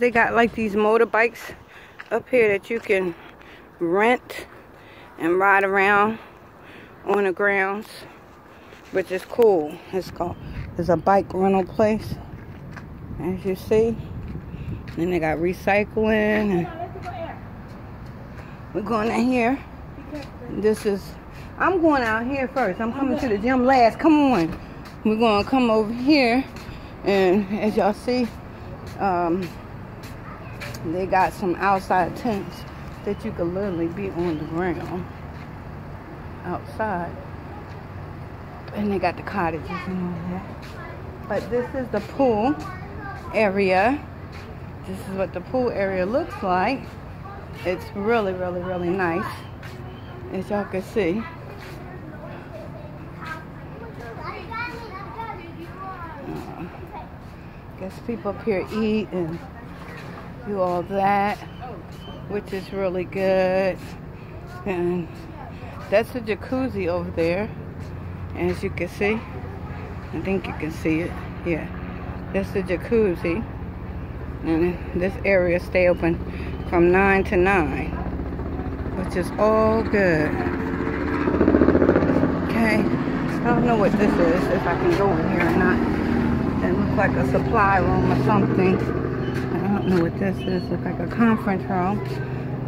They got like these motorbikes up here that you can rent and ride around on the grounds, which is cool. It's called, there's a bike rental place, as you see. And they got recycling. We're going in here. This is, I'm going out here first. I'm coming to the gym last. Come on. We're going to come over here. And as y'all see, um, they got some outside tents that you could literally be on the ground outside. And they got the cottages and all that. But this is the pool area. This is what the pool area looks like. It's really, really, really nice. As y'all can see. Uh, guess people up here eat and do all that, which is really good. And that's a jacuzzi over there, as you can see. I think you can see it. Yeah, that's the jacuzzi. And this area stay open from 9 to 9, which is all good. Okay, I don't know what this is, if I can go in here or not. It looks like a supply room or something don't know what this is. Looks like a conference room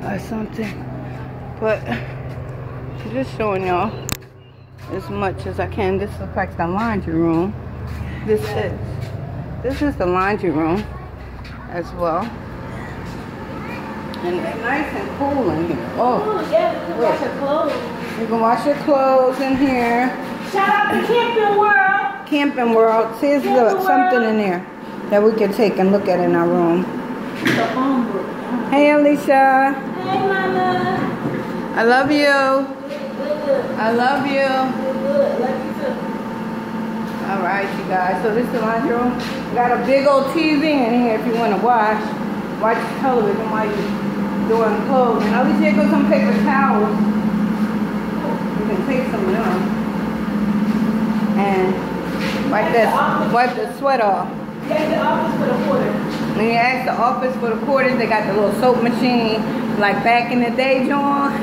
or something. But just showing y'all as much as I can. This looks like the laundry room. This is this is the laundry room as well. And it's nice and cool in here. Oh, Ooh, yeah, you can wash your clothes. You can wash your clothes in here. Shout out to Camping World. Camping World. See, there's something in there that we can take and look at in our room. The. Hey, Alicia. Hey, Mama. I love you. I love you. good, good. Love you. All right, you guys. So this is the laundry room. We got a big old TV in here if you want to watch. Watch television while you're doing clothes. And Alicia, go some paper towels. You can take some of them. And wipe that, wipe the sweat off. Yeah, the office for the quarter. When you ask the office for the quarters, they got the little soap machine, like back in the day, John.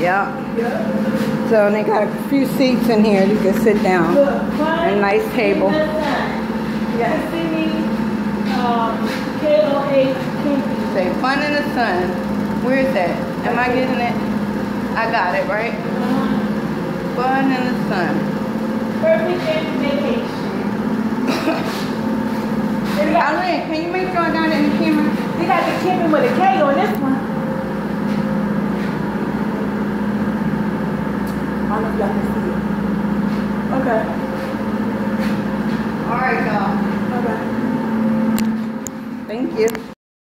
yeah. Yeah. So they got a few seats in here you can sit down. Look. A nice table. See me, um, Say fun in the sun. Where is that? Am I getting it? I got it, right? Fun in the sun. Perfect vacation. They got, can you make sure I got it in the camera? they got the camping with a K on this one. I don't know if y'all can see it. Okay. All right, y'all. Okay. Thank you.